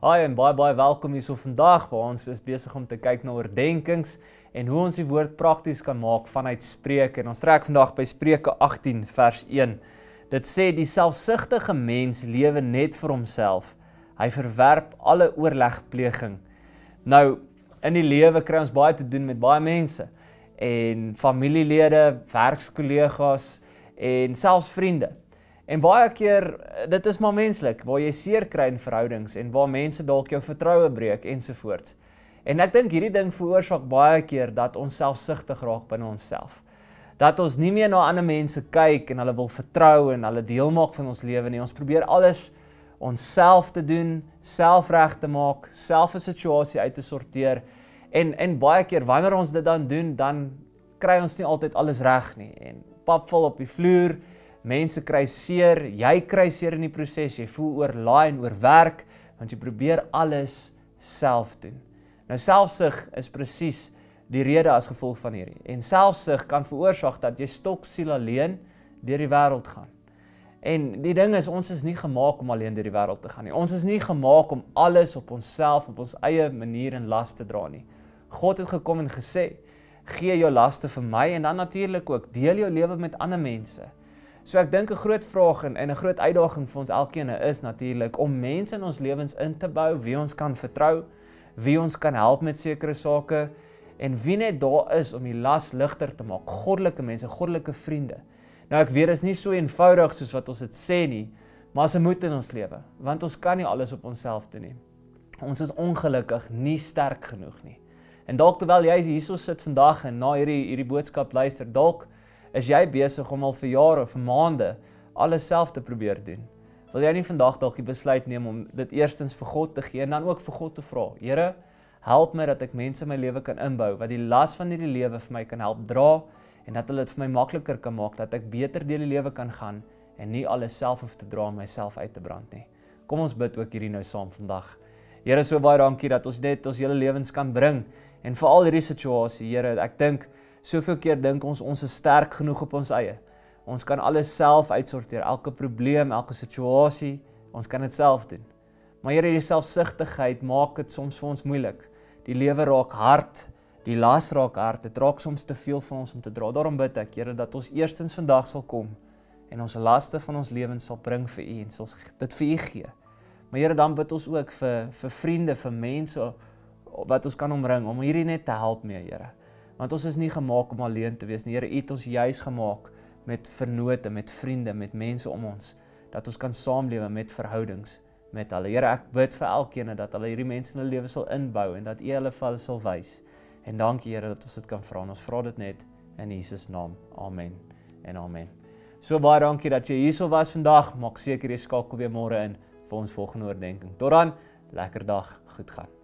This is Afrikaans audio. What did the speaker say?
Hi en baie baie welkom hierso vandag waar ons is besig om te kyk na oordeenkings en hoe ons die woord prakties kan maak vanuit Spreuke. En ons trek vandag by Spreuke 18 vers 1. Dit sê die selfsugtige mens lewe net vir homself. Hy verwerp alle oorlegpleging. Nou in die lewe kry ons baie te doen met baie mense en familielede, werkskollegas en selfs vriende. En baie keer dit is maar menslik waar jy seer kry in verhoudings en waar mense dalk jou vertroue breek ensovoorts. En ek dink hierdie ding veroorsaak baie keer dat ons selfsugtig raak binne onsself. Dat ons nie meer na ander mense kyk en hulle wil vertrou en hulle deel maak van ons lewe nie. Ons probeer alles onsself te doen, self reg te maak, self 'n situasie uit te sorteer. En en baie keer wanneer ons dit dan doen, dan kry ons nie altyd alles reg nie en pap val op die vloer Mense kry seer, jy kry seer in die proses, jy voel oorlaai en oorwerk want jy probeer alles self doen. Nou selfsug is presies die rede as gevolg van hierdie. En selfsug kan veroorsaak dat jy stok siel alleen deur die wêreld gaan. En die ding is ons is nie gemaak om alleen deur die wêreld te gaan nie. Ons is nie gemaak om alles op onsself op ons eie manier en las te dra nie. God het gekom en gesê: "Gee jou laste vir my en dan natuurlik ook deel jou lewe met ander mense." So ek dink 'n groot vraag en 'n groot uitdaging vir ons elkeen is natuurlik om mense in ons lewens in te bou wie ons kan vertrou, wie ons kan help met sekere sake en wie net daar is om die las ligter te maak. Goddelike mense, goddelike vriende. Nou ek weet dit is nie so eenvoudig soos wat ons dit sê nie, maar as 'n moet in ons lewe, want ons kan nie alles op onsself doen nie. Ons is ongelukkig nie sterk genoeg nie. En dalk terwyl jy hierso sit vandag en na hierdie hierdie boodskap luister, dalk is jy besig om al vir jare of vir maande alles self te probeer doen? Wil jy nie vandag dalk die besluit neem om dit eerstens vir God te gee en dan ook vir God te vra? Here, help my dat ek mense in my lewe kan inbou wat die las van hierdie lewe vir my kan help dra en dat hulle dit vir my makliker kan maak dat ek beter deur die lewe kan gaan en nie alles self hoef te dra om myself uit te brand nie. Kom ons bid ook hierdie nou saam vandag. Here, so baie dankie dat ons net ons hele lewens kan bring en veral hierdie situasie, Here, ek dink Soveel keer dink ons ons is sterk genoeg op ons eie. Ons kan alles self uitsorteer, elke probleem, elke situasie, ons kan dit self doen. Maar Here, hierdie selfsugtigheid maak dit soms vir ons moeilik. Die lewe raak hard, die las raak hard, dit raak soms te veel vir ons om te dra. Daarom bid ek, Here, dat ons eerstens vandag sal kom en ons laste van ons lewens sal bring vir U en sal dit vir U gee. Maar Here, dan bid ons ook vir vir vriende, vir mense wat ons kan omring om hierdie net te help mee, Here want ons is nie gemaak om alleen te wees nie. Here, U het ons juis gemaak met vernote, met vriende, met mense om ons dat ons kan saamlewe met verhoudings met hulle. Here, ek bid vir elkeen dat hulle hierdie mense in hulle lewe sal inbou en dat U hulle vir hulle sal wys. En dankie Here dat ons dit kan vra. Ons vra dit net in Jesus naam. Amen. En amen. So baie dankie dat jy hierso was vandag. Maak seker jy skakel weer môre in vir ons volgende oordeenking. Tot dan, lekker dag, goed gaan.